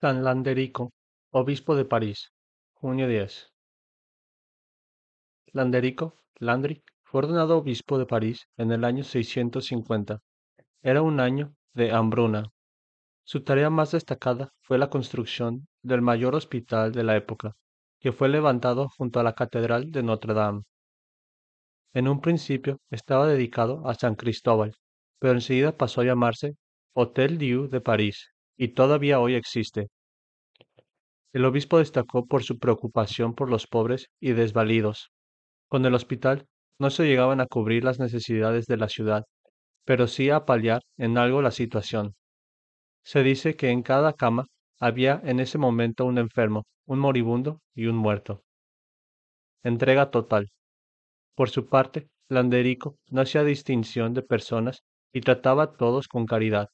San Landerico, obispo de París, junio 10. Landerico, Landry, fue ordenado obispo de París en el año 650. Era un año de hambruna. Su tarea más destacada fue la construcción del mayor hospital de la época, que fue levantado junto a la Catedral de Notre Dame. En un principio estaba dedicado a San Cristóbal, pero enseguida pasó a llamarse Hotel Dieu de París, y todavía hoy existe. El obispo destacó por su preocupación por los pobres y desvalidos. Con el hospital no se llegaban a cubrir las necesidades de la ciudad, pero sí a paliar en algo la situación. Se dice que en cada cama había en ese momento un enfermo, un moribundo y un muerto. Entrega total. Por su parte, Landerico no hacía distinción de personas y trataba a todos con caridad.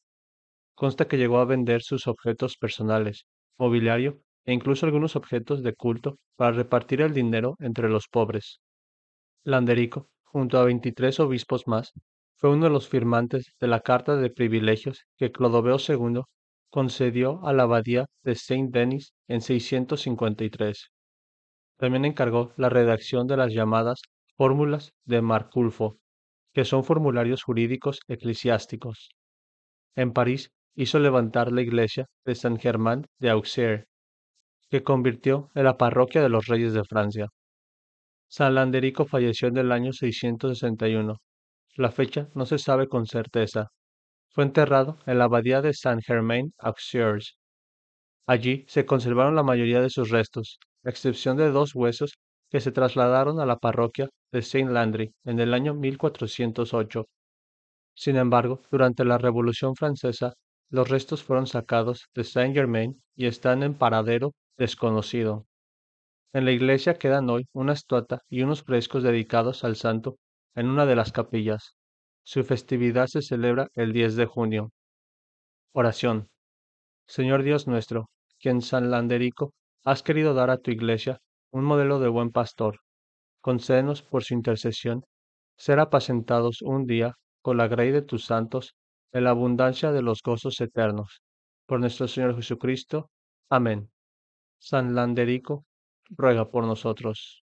Consta que llegó a vender sus objetos personales, mobiliario e incluso algunos objetos de culto para repartir el dinero entre los pobres. Landerico, junto a 23 obispos más, fue uno de los firmantes de la Carta de Privilegios que Clodoveo II concedió a la abadía de Saint-Denis en 653. También encargó la redacción de las llamadas fórmulas de Marculfo, que son formularios jurídicos eclesiásticos. En París hizo levantar la iglesia de San Germán de Auxerre, que convirtió en la parroquia de los reyes de Francia. San Landerico falleció en el año 661. La fecha no se sabe con certeza. Fue enterrado en la abadía de Saint Germain Auxerre. Allí se conservaron la mayoría de sus restos, a excepción de dos huesos que se trasladaron a la parroquia de Saint Landry en el año 1408. Sin embargo, durante la Revolución Francesa, los restos fueron sacados de Saint-Germain y están en paradero desconocido. En la iglesia quedan hoy una estatua y unos frescos dedicados al santo en una de las capillas. Su festividad se celebra el 10 de junio. Oración. Señor Dios nuestro, que en San Landerico has querido dar a tu iglesia un modelo de buen pastor, concédenos por su intercesión ser apacentados un día con la grey de tus santos, en la abundancia de los gozos eternos. Por nuestro Señor Jesucristo. Amén. San Landerico, ruega por nosotros.